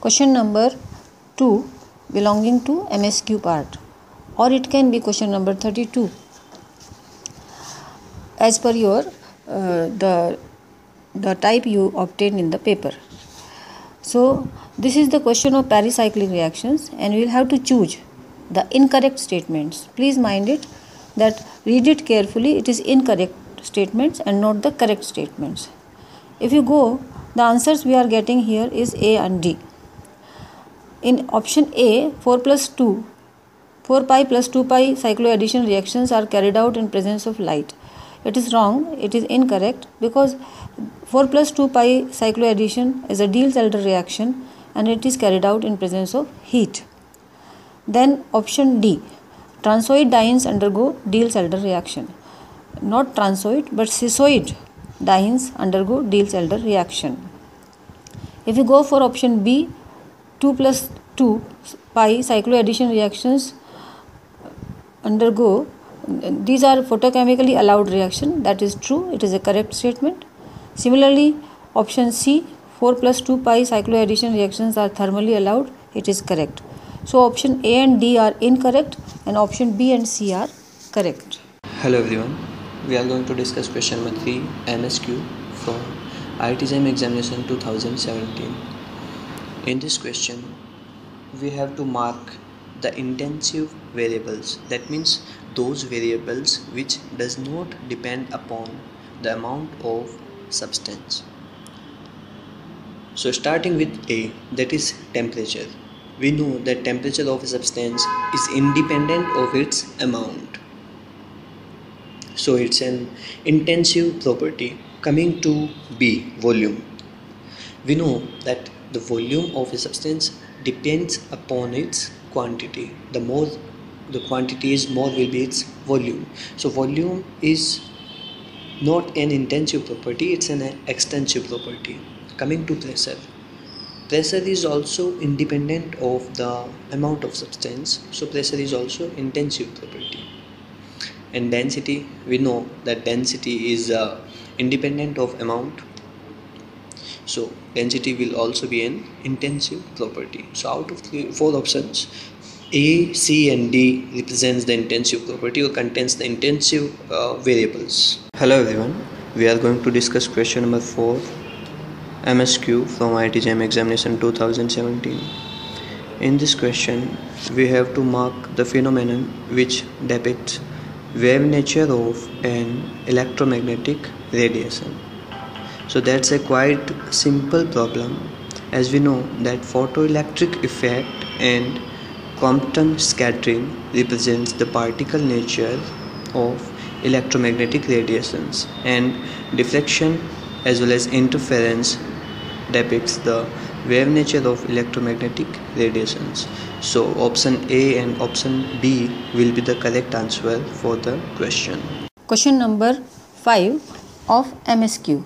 Question number 2 belonging to MSQ part or it can be question number 32 as per your uh, the the type you obtained in the paper. So this is the question of pericyclic reactions and we will have to choose the incorrect statements. Please mind it that read it carefully it is incorrect statements and not the correct statements. If you go the answers we are getting here is A and D. In option A 4 plus 2 4 pi plus 2 pi cycloaddition reactions are carried out in presence of light. It is wrong, it is incorrect because 4 plus 2 pi cycloaddition is a Diels-Alder reaction and it is carried out in presence of heat. Then option D transoid dienes undergo Diels-Alder reaction not transoid but cissoid dienes undergo Diels-Alder reaction. If you go for option B, 2 plus 2 pi cycloaddition reactions undergo these are photochemically allowed reaction that is true it is a correct statement. Similarly option c 4 plus 2 pi cycloaddition reactions are thermally allowed it is correct. So option a and d are incorrect and option b and c are correct. Hello everyone we are going to discuss question number 3 MSQ from IIT examination 2017 in this question we have to mark the intensive variables. That means those variables which does not depend upon the amount of substance. So starting with A that is temperature. We know that temperature of a substance is independent of its amount. So it's an intensive property coming to b volume. We know that the volume of a substance depends upon its quantity. The more the quantity is more will be its volume. So volume is not an intensive property it's an extensive property. Coming to pressure. Pressure is also independent of the amount of substance. So pressure is also intensive property. And density we know that density is uh, independent of amount so density will also be an intensive property. So out of three, four options a c and d represents the intensive property or contains the intensive uh, variables. Hello everyone. We are going to discuss question number 4 msq from IIT JAM examination 2017 in this question we have to mark the phenomenon which depicts wave nature of an electromagnetic radiation so that's a quite simple problem. As we know that photoelectric effect and Compton scattering represents the particle nature of electromagnetic radiations and diffraction as well as interference depicts the wave nature of electromagnetic radiations. So option a and option b will be the correct answer for the question. Question number 5 of msq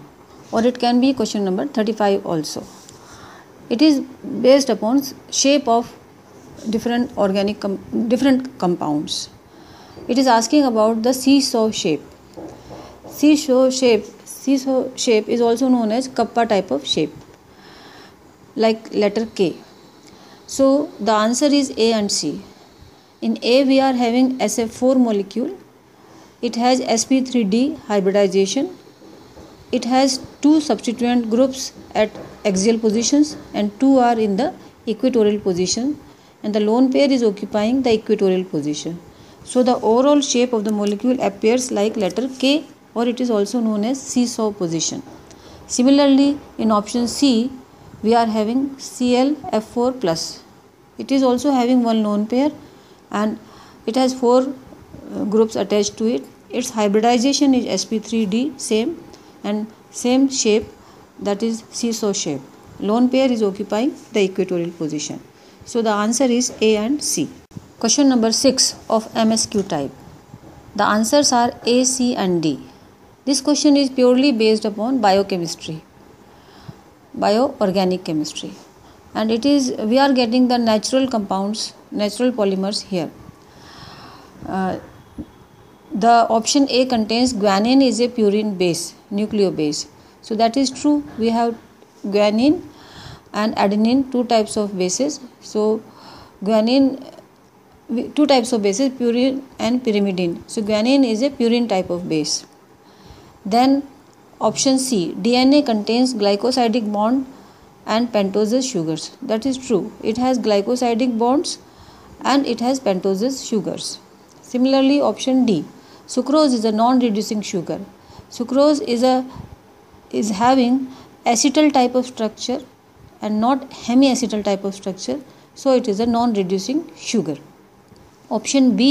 or it can be question number 35 also it is based upon shape of different organic com different compounds it is asking about the seesaw shape seesaw shape seesaw shape is also known as kappa type of shape like letter K. So the answer is A and C. In A we are having SF4 molecule. It has sp3d hybridization. It has two substituent groups at axial positions and two are in the equatorial position and the lone pair is occupying the equatorial position. So the overall shape of the molecule appears like letter K or it is also known as seesaw position. Similarly in option C we are having ClF4 plus. It is also having one lone pair and it has four uh, groups attached to it. Its hybridization is sp3d same and same shape that is seesaw shape. Lone pair is occupying the equatorial position. So the answer is A and C. Question number 6 of MSQ type. The answers are A, C and D. This question is purely based upon biochemistry bioorganic chemistry and it is we are getting the natural compounds natural polymers here uh, the option a contains guanine is a purine base nucleobase. So that is true. We have guanine and adenine two types of bases. So guanine two types of bases purine and pyrimidine. So guanine is a purine type of base. Then option c dna contains glycosidic bond and pentoses sugars. That is true. It has glycosidic bonds and it has pentoses sugars. Similarly option d sucrose is a non reducing sugar. Sucrose is a is having acetal type of structure and not hemiacetal type of structure so it is a non reducing sugar. Option b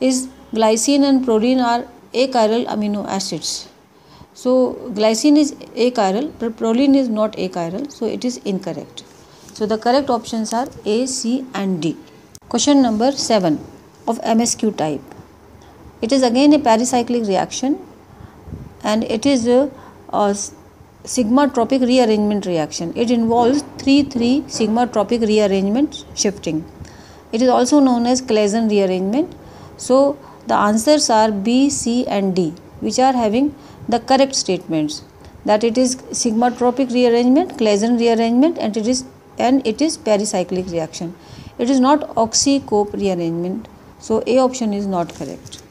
is glycine and proline are achiral amino acids. So glycine is achiral but proline is not achiral so it is incorrect. So the correct options are a c and d. Question number 7 of msq type it is again a pericyclic reaction and it is a, a sigma tropic rearrangement reaction. It involves 3-3 sigma tropic rearrangement shifting. It is also known as Claisen rearrangement. So the answers are B, C and D which are having the correct statements that it is sigma tropic rearrangement, Claisen rearrangement and it is and it is pericyclic reaction. It is not oxy-Cope rearrangement. So A option is not correct.